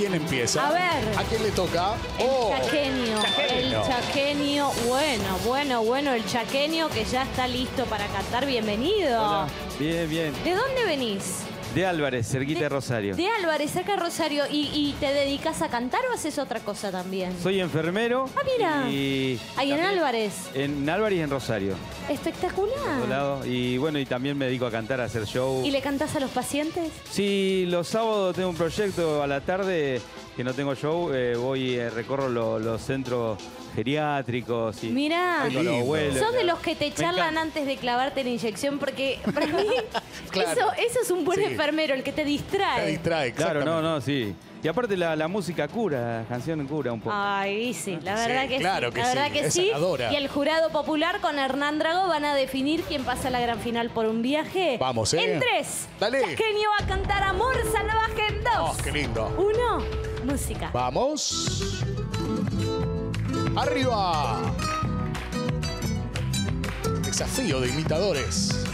¿Quién empieza? A ver. ¿A quién le toca? El Oh, chaqueño, el Chaqueño. chaqueño, bueno, bueno, bueno, el chaqueño que ya está listo para cantar, bienvenido. Hola. Bien, bien. ¿De dónde venís? De Álvarez, cerquita de, Rosario. De Álvarez, acá Rosario, ¿Y, y te dedicas a cantar o haces otra cosa también? Soy enfermero. Ah, mira. Y Ahí en Álvarez. En Álvarez y en Rosario. Espectacular. Y bueno, y también me dedico a cantar, a hacer show. ¿Y le cantás a los pacientes? Sí, los sábados tengo un proyecto a la tarde que no tengo show. eh, voy, eh, recorro lo- los centros geriátricos. Y Mirá, los abuelos. sos de los que te Me charlan encanta. antes de clavarte la inyección porque para mí Claro. eso, eso es un buen Sí. enfermero, el que te te distrae. distrae, Claro, no, exactamente. no, sí. Y aparte la, la música cura, la canción cura un poco. Ay, sí, la Sí, verdad que claro sí. que la verdad sí, que es sí. sanadora. Y el jurado popular con Hernán Drago van a definir quién pasa a la gran final por un viaje. Vamos, ¿eh? En tres. Dale. Chaqueño va a cantar Amor Salvaje en dos. Oh, qué lindo. Uno, música. Vamos. Arriba. Desafío de imitadores.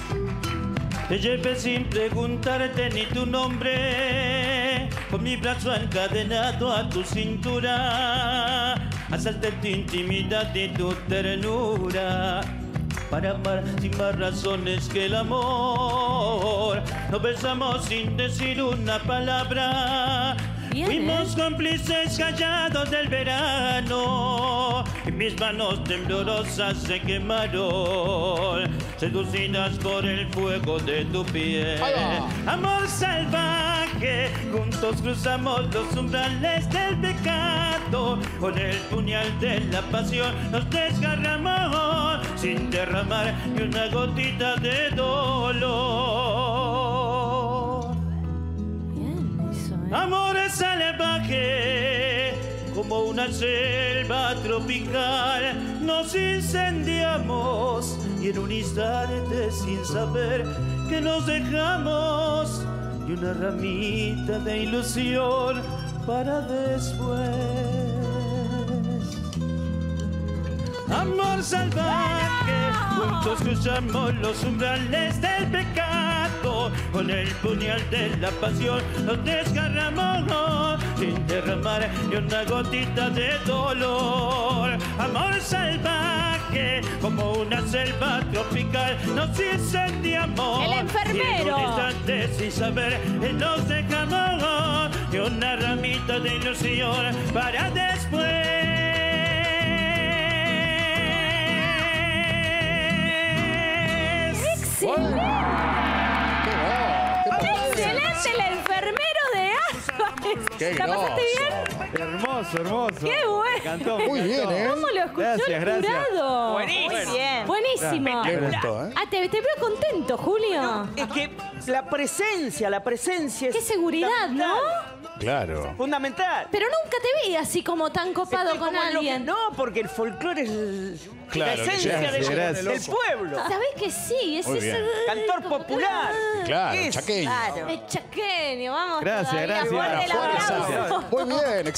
Te llevé sin preguntarte ni tu nombre, con mi brazo encadenado a tu cintura, asalté tu intimidad y tu ternura. Para amar sin más razones que el amor, nos besamos sin decir una palabra. Bien, Fuimos ¿eh? cómplices callados del verano y mis manos temblorosas se quemaron, seducidas por el fuego de tu piel. Amor salvaje, juntos cruzamos los umbrales del pecado, con el puñal de la pasión nos desgarramos sin derramar ni una gotita de dolor. Bien, eso, ¿eh? Amor salvaje, como una selva tropical, nos incendiamos y en un instante sin saber que nos dejamos y una ramita de ilusión para después. Amor salvaje, juntos cruzamos los umbrales del pecado, con el puñal de la pasión nos desgarramos sin derramar ni una gotita de dolor. Amor salvaje, como una selva tropical, nos incendiamos. El enfermero. Y en un instante sin saber eh, nos dejamos y una ramita de ilusión para después. Excelente, ¡Qué ¿La pasaste bien? Hermoso, hermoso. Qué bueno. Me encantó. me Muy bien. ¿eh? ¿Cómo lo escuchó Gracias, el gracias. jurado? Buenísimo. Muy bien. Buenísimo. Me gustó, ¿eh? Ah, te, te veo contento, Julio. Es que la presencia, la presencia es Qué seguridad, ¿no? Claro. fundamental. Pero nunca te vi así como tan copado Estoy con como en lo que- alguien. no, porque el folclore es Claro, la esencia gracias, del, gracias. del pueblo. ¿Sabés que sí? Es Muy ese- bien. Cantor popular. Claro, Es- chaqueño. claro. Es chaqueño, vamos Gracias, todavía. gracias. Fuerte el Fuerza. aplauso. Muy bien, excelente.